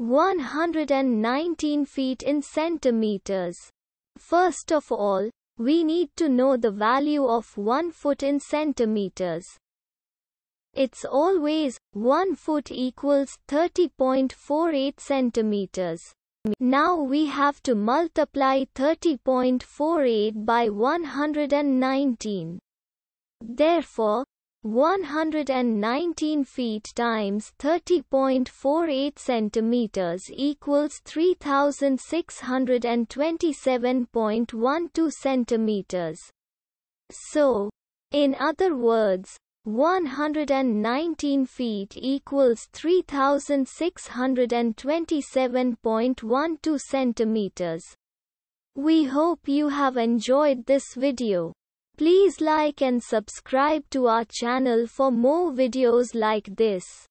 119 feet in centimeters. First of all, we need to know the value of 1 foot in centimeters. It's always 1 foot equals 30.48 centimeters. Now we have to multiply 30.48 by 119. Therefore, 119 feet times 30.48 centimeters equals 3627.12 centimeters. So, in other words, 119 feet equals 3627.12 centimeters. We hope you have enjoyed this video. Please like and subscribe to our channel for more videos like this.